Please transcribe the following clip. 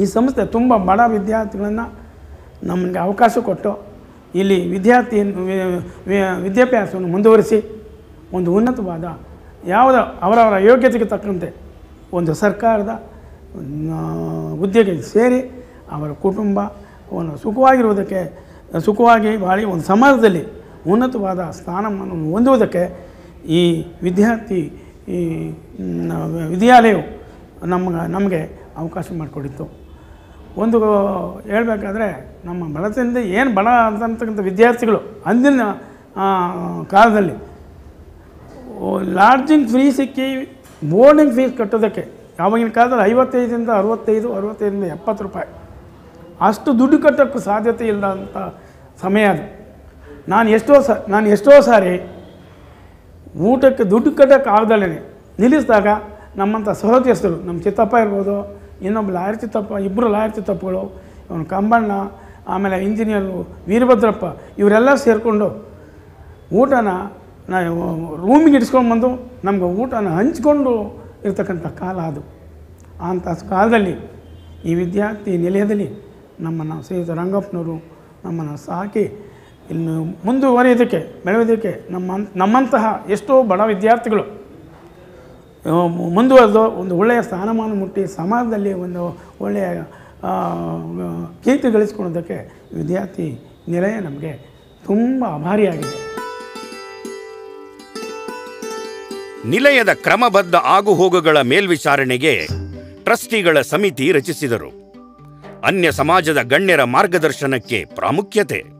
ಈ ಸಂಸ್ಥೆ ತುಂಬ ಬಡ ವಿದ್ಯಾರ್ಥಿಗಳನ್ನು ನಮಗೆ ಅವಕಾಶ ಕೊಟ್ಟು ಇಲ್ಲಿ ವಿದ್ಯಾರ್ಥಿ ವಿದ್ಯಾಭ್ಯಾಸವನ್ನು ಮುಂದುವರಿಸಿ ಒಂದು ಉನ್ನತವಾದ ಯಾವುದ ಅವರವರ ಯೋಗ್ಯತೆಗೆ ತಕ್ಕಂತೆ ಒಂದು ಸರ್ಕಾರದ ಉದ್ಯೋಗಕ್ಕೆ ಸೇರಿ ಅವರ ಕುಟುಂಬ ಒಂದು ಸುಖವಾಗಿರುವುದಕ್ಕೆ, ಸುಖವಾಗಿ ಬಾಳಿ ಒಂದು ಸಮಾಜದಲ್ಲಿ ಉನ್ನತವಾದ ಸ್ಥಾನಮಾನವನ್ನು ಹೊಂದುವುದಕ್ಕೆ ಈ ವಿದ್ಯಾರ್ಥಿ, ಈ ವಿದ್ಯಾಲಯವು ನಮ್ಗೆ, ನಮಗೆ ಅವಕಾಶ ಮಾಡಿಕೊಡಿತ್ತು. ಒಂದು ಹೇಳಬೇಕಾದ್ರೆ ನಮ್ಮ ಬಡತನದಿಂದ ಏನು ಬಡ ಅಂತಕ್ಕಂಥ ವಿದ್ಯಾರ್ಥಿಗಳು ಅಂದಿನ ಕಾಲದಲ್ಲಿ ಲಾಡ್ಜಿಂಗ್ ಫ್ರೀ ಸಿಕ್ಕಿ ಬೋರ್ಡಿಂಗ್ ಫೀಸ್ ಕಟ್ಟೋದಕ್ಕೆ ಆವಾಗಿನ ಕಾಲದಲ್ಲಿ ಐವತ್ತೈದರಿಂದ ಅರವತ್ತೈದು, ಅರವತ್ತೈದರಿಂದ ಎಪ್ಪತ್ತು ರೂಪಾಯಿ. ಅಷ್ಟು ದುಡ್ಡು ಕಟ್ಟೋಕ್ಕೂ ಸಾಧ್ಯತೆ ಇಲ್ಲ ಅಂತ ಸಮಯ ಅದು. ನಾನು ಎಷ್ಟೋ ಸ, ನಾನು ಎಷ್ಟೋ ಸಾರಿ ಊಟಕ್ಕೆ ದುಡ್ಡು ಕಟ್ಟೋಕ್ಕೆ ನಿಲ್ಲಿಸಿದಾಗ ನಮ್ಮಂಥ ಸಹೋದ್ಯಸ್ಥರು ನಮ್ಮ ಚಿತ್ತಪ್ಪ ಇರ್ಬೋದು ಇನ್ನೊಬ್ಬ ಲಾಯರ್ ತಪ್ಪ ಇಬ್ಬರು ಲಾಯರ್ ತಪ್ಪುಗಳು, ಇವನು ಕಂಬಣ್ಣ, ಆಮೇಲೆ ಇಂಜಿನಿಯರು ವೀರಭದ್ರಪ್ಪ, ಇವರೆಲ್ಲ ಸೇರಿಕೊಂಡು ಊಟನ ನಾ ರೂಮಿಗೆ ಇಡಿಸ್ಕೊಂಡ್ಬಂದು ನಮ್ಗೆ ಊಟನ ಹಂಚ್ಕೊಂಡು ಇರ್ತಕ್ಕಂಥ ಕಾಲ ಅದು. ಅಂಥ ಕಾಲದಲ್ಲಿ ಈ ವಿದ್ಯಾರ್ಥಿ ನಿಲಯದಲ್ಲಿ ನಮ್ಮನ್ನು ಶ್ರೀಯುತ ರಂಗಪ್ಪನವರು ನಮ್ಮನ್ನು ಸಾಕಿ ಇನ್ನು ಮುಂದುವರಿಯೋದಕ್ಕೆ, ಬೆಳೆಯೋದಕ್ಕೆ ನಮ್ಮ ನಮ್ಮಂತಹ ಎಷ್ಟೋ ಬಡ ವಿದ್ಯಾರ್ಥಿಗಳು ಮುಂದುವರೆದು ಒಂದು ಒಳ್ಳೆಯ ಸ್ಥಾನಮಾನ ಮುಟ್ಟಿ ಸಮಾಜದಲ್ಲಿ ಒಂದು ಒಳ್ಳೆಯ ಕೀರ್ತಿ ಗಳಿಸ್ಕೊಳ್ಳೋದಕ್ಕೆ ವಿದ್ಯಾರ್ಥಿ ನಿಲಯ ನಮಗೆ ತುಂಬ ಆಭಾರಿಯಾಗಿದೆ ನಿಲಯದ ಕ್ರಮಬದ್ಧ ಆಗುಹೋಗುಗಳ ಮೇಲ್ವಿಚಾರಣೆಗೆ ಟ್ರಸ್ಟಿಗಳ ಸಮಿತಿ ರಚಿಸಿದರು. ಅನ್ಯ ಸಮಾಜದ ಗಣ್ಯರ ಮಾರ್ಗದರ್ಶನಕ್ಕೆ ಪ್ರಾಮುಖ್ಯತೆ.